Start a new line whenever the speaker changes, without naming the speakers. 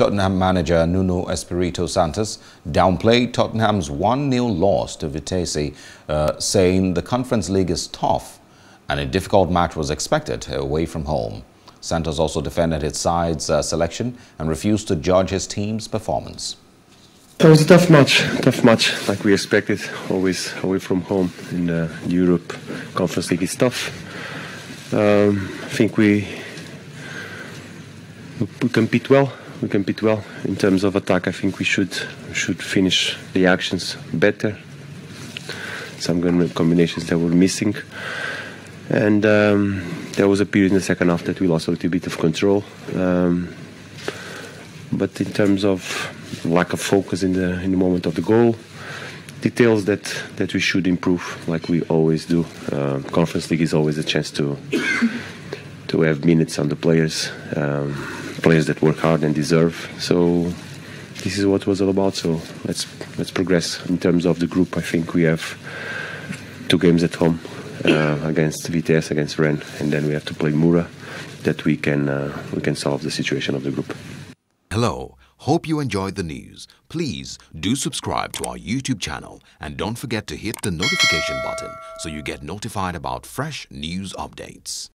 Tottenham manager Nuno Espirito Santos downplayed Tottenham's 1-0 loss to Vitesse, uh, saying the Conference League is tough and a difficult match was expected away from home. Santos also defended his side's uh, selection and refused to judge his team's performance.
It was a tough match, tough match, like we expected, always away from home in uh, the Europe Conference League. It's tough. Um, I think we we compete well. We compete well in terms of attack. I think we should should finish the actions better. Some combinations that were missing, and um, there was a period in the second half that we lost a little bit of control. Um, but in terms of lack of focus in the in the moment of the goal, details that that we should improve, like we always do. Uh, Conference League is always a chance to to have minutes on the players. Um, players that work hard and deserve. So this is what it was all about. So let's let's progress in terms of the group. I think we have two games at home uh, against Vitesse, against Rennes, and then we have to play Mura. That we can uh, we can solve the situation of the group.
Hello. Hope you enjoyed the news. Please do subscribe to our YouTube channel and don't forget to hit the notification button so you get notified about fresh news updates.